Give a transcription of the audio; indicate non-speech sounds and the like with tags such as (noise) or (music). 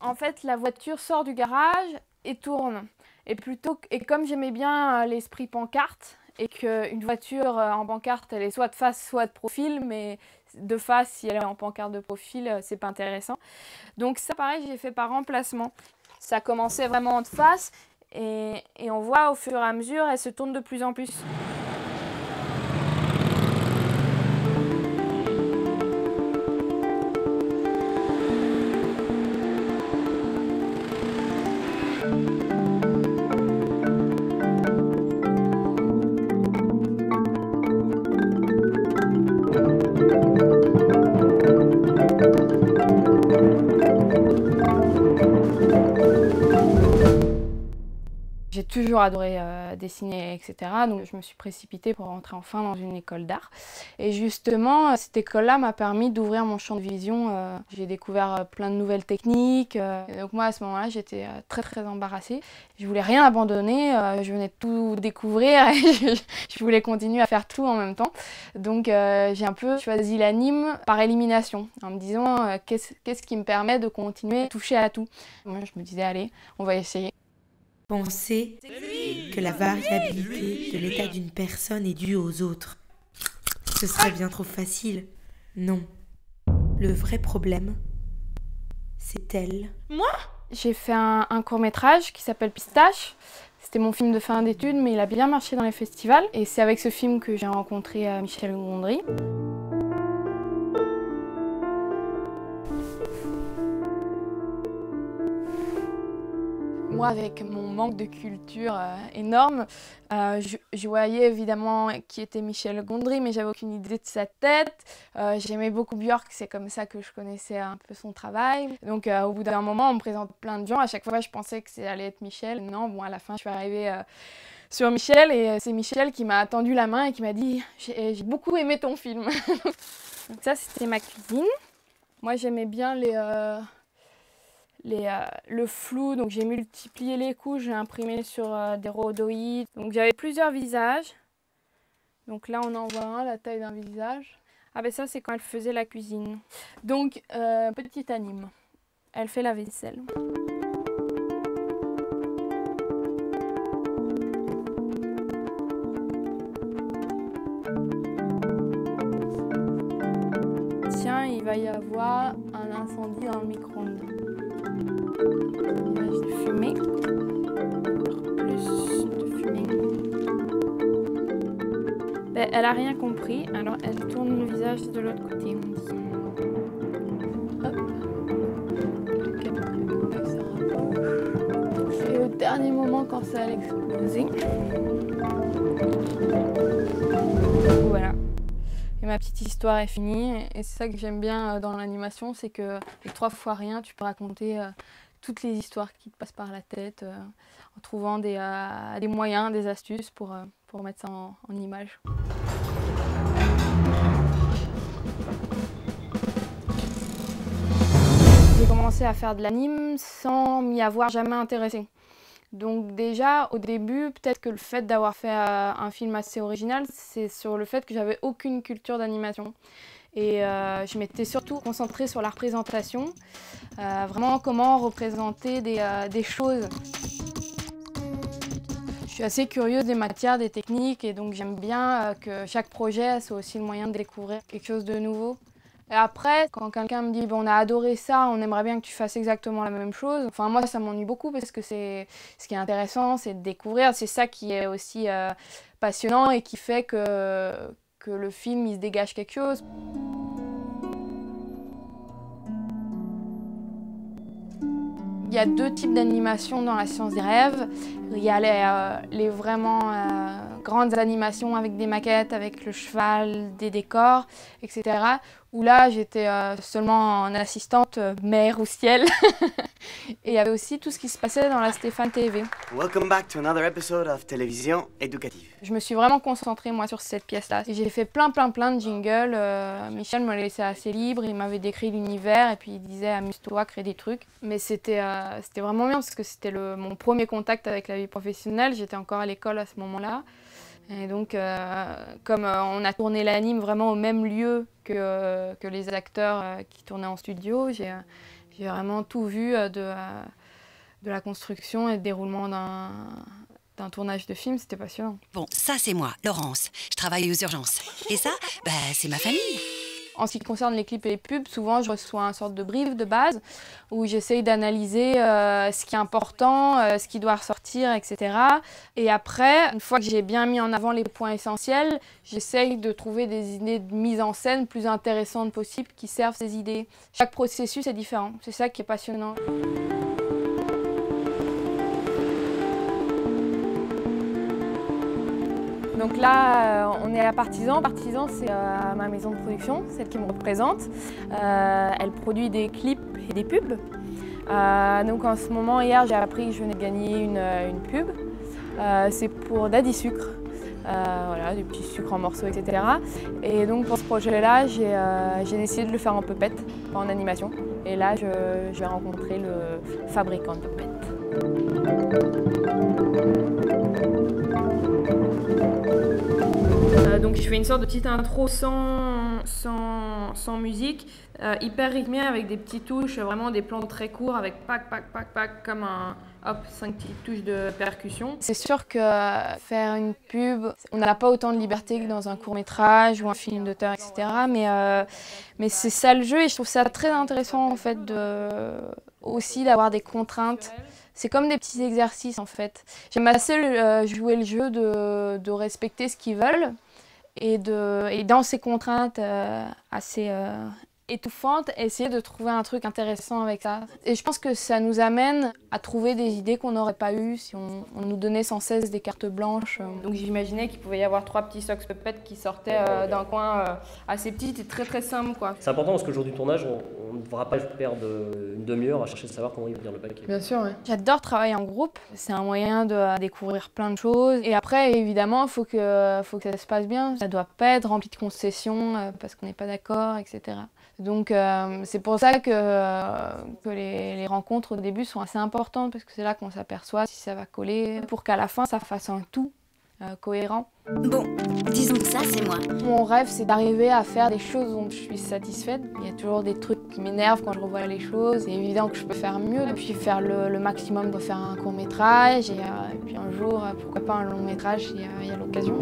En fait, la voiture sort du garage et tourne. Et, comme j'aimais bien l'esprit pancarte, et qu'une voiture en pancarte, elle est soit de face, soit de profil, mais de face, si elle est en pancarte de profil, c'est pas intéressant. Donc ça, pareil, j'ai fait par remplacement. Ça commençait vraiment de face, et, et on voit au fur et à mesure, elle se tourne de plus en plus. Toujours adoré euh, dessiner, etc. Donc je me suis précipitée pour rentrer enfin dans une école d'art. Et justement, cette école-là m'a permis d'ouvrir mon champ de vision. Euh, j'ai découvert euh, plein de nouvelles techniques. donc moi, à ce moment-là, j'étais très très embarrassée. Je voulais rien abandonner. je venais de tout découvrir (laughs) et je, voulais continuer à faire tout en même temps. Donc j'ai un peu choisi l'anime par élimination, en me disant qu'est-ce qui me permet de continuer à toucher à tout? Moi, je me disais, allez, on va essayer. Penser que la variabilité de l'état d'une personne est due aux autres. Ce serait bien trop facile. Non. Le vrai problème, c'est elle. Moi? J'ai fait un, court métrage qui s'appelle Pistache. C'était mon film de fin d'études, mais il a bien marché dans les festivals. Et c'est avec ce film que j'ai rencontré euh, Michel Gondry. moi, avec mon manque de culture euh, énorme, euh, je, voyais évidemment qui était Michel Gondry, mais j'avais aucune idée de sa tête. Euh, j'aimais beaucoup Björk, c'est comme ça que je connaissais un peu son travail. Donc au bout d'un moment, on me présente plein de gens. À chaque fois, je pensais que ça allait être Michel. Non, bon, à la fin, je suis arrivée sur Michel et c'est Michel qui m'a tendu la main et qui m'a dit j'ai beaucoup aimé ton film. (laughs) Donc ça, c'était ma cuisine. Moi, j'aimais bien les euh, le flou, donc j'ai multiplié les couches, j'ai imprimé sur euh, des rhodoïdes. Donc j'avais plusieurs visages. Donc là on en voit un, la taille d'un visage. Ah ben ça c'est quand elle faisait la cuisine. Donc euh, petite anime, elle fait la vaisselle. Tiens, il va y avoir un incendie dans le micro-ondes Plus de fumée. Ben, elle a rien compris, alors elle tourne le visage de l'autre côté. Hop. Et au dernier moment quand ça allait exploser. Voilà. Et ma petite histoire est finie. Et c'est ça que j'aime bien euh, dans l'animation, c'est que trois fois rien, tu peux raconter euh, toutes les histoires qui te passent par la tête euh, en trouvant des, euh, des, moyens, des astuces pour, euh, mettre ça en, en image. J'ai commencé à faire de l'anime sans m'y avoir jamais intéressé. Donc déjà, au début, peut-être que le fait d'avoir fait un film assez original, c'est sur le fait que j'avais aucune culture d'animation. Et euh, je m'étais surtout concentrée sur la représentation, euh, vraiment comment représenter des, euh, des, choses. Je suis assez curieuse des matières, des techniques et donc j'aime bien que chaque projet soit aussi le moyen de découvrir quelque chose de nouveau. Et après, quand quelqu'un me dit bon, on a adoré ça, on aimerait bien que tu fasses exactement la même chose, enfin moi ça m'ennuie beaucoup parce que c'est ce qui est intéressant, c'est de découvrir, c'est ça qui est aussi passionnant et qui fait que, que le film il se dégage quelque chose. Il y a deux types d'animation dans la science des rêves. Il y a les, euh, vraiment euh, grandes animations avec des maquettes, avec le cheval, des décors, etc où là j'étais euh, seulement en assistante euh, mer ou ciel. (laughs) et il y avait aussi tout ce qui se passait dans la Stéphane TV. Welcome back to another episode of télévision éducative. Je me suis vraiment concentrée moi sur cette pièce-là. J'ai fait plein plein plein de jingles. Euh, Michel me laissait assez libre, il m'avait décrit l'univers et puis il disait amuse-toi, crée des trucs. Mais c'était c'était vraiment bien parce que c'était mon premier contact avec la vie professionnelle. J'étais encore à l'école à ce moment-là. Et donc, euh, comme euh, on a tourné l'anime vraiment au même lieu que, euh, que les acteurs qui tournaient en studio, J'ai vraiment tout vu de, de la construction et le déroulement d'un tournage de film, c'était passionnant. Bon, ça c'est moi, Laurence. Je travaille aux urgences. Et ça, bah, c'est ma famille. En ce qui concerne les clips et les pubs, souvent je reçois un sorte de brief de base où j'essaye d'analyser euh, ce qui est important, euh, ce qui doit ressortir, etc. Et après, une fois que j'ai bien mis en avant les points essentiels, j'essaye de trouver des idées de mise en scène plus intéressantes possibles qui servent ces idées. Chaque processus est différent, c'est ça qui est passionnant. Donc là, euh, on est à Partisan. Partisan, c'est euh, ma maison de production, celle qui me représente. Euh, elle produit des clips et des pubs. donc en ce moment, hier, j'ai appris que je venais de gagner une, pub. c'est pour Daddy Sucre. voilà, du petit sucre en morceaux, etc. Et donc pour ce projet-là, j'ai décidé de le faire en puppet, pas en animation. Et là, je, je vais rencontrer le fabricant de puppet. Donc je fais une sorte de petite intro sans, musique, euh, hyper rythmée avec des petites touches, vraiment des plans très courts avec pac, pac, pac, pac, comme un, hop, cinq petites touches de percussion. C'est sûr que faire une pub, on n'a pas autant de liberté que dans un court métrage ou un film d'auteur, etc. Mais, euh, mais c'est ça le jeu et je trouve ça très intéressant en fait aussi d'avoir des contraintes. C'est comme des petits exercices en fait. J'aime assez euh, jouer le jeu de respecter ce qu'ils veulent et, de, et dans ces contraintes euh, assez euh, étouffante, essayer de trouver un truc intéressant avec ça. Et je pense que ça nous amène à trouver des idées qu'on n'aurait pas eues si on, nous donnait sans cesse des cartes blanches. Donc j'imaginais qu'il pouvait y avoir trois petits socks puppets qui sortaient euh, d'un coin euh, assez petit et très très simple. quoi. C'est important parce que le jour du tournage, on ne devra pas perdre une demi-heure à chercher de savoir comment il va venir le paquet. Bien sûr, oui. J'adore travailler en groupe. C'est un moyen de découvrir plein de choses. Et après, évidemment, il faut que, faut que ça se passe bien. Ça ne doit pas être rempli de concessions euh, parce qu'on n'est pas d'accord, etc. Donc euh, c'est pour ça que, euh, que les, rencontres au début sont assez importantes parce que c'est là qu'on s'aperçoit si ça va coller pour qu'à la fin ça fasse un tout euh, cohérent. Bon, disons que ça c'est moi. Mon rêve c'est d'arriver à faire des choses dont je suis satisfaite. Il y a toujours des trucs qui m'énervent quand je revois les choses. C'est évident que je peux faire mieux et puis faire le, maximum pour faire un court métrage et, puis un jour pourquoi pas un long métrage s'il y a l'occasion.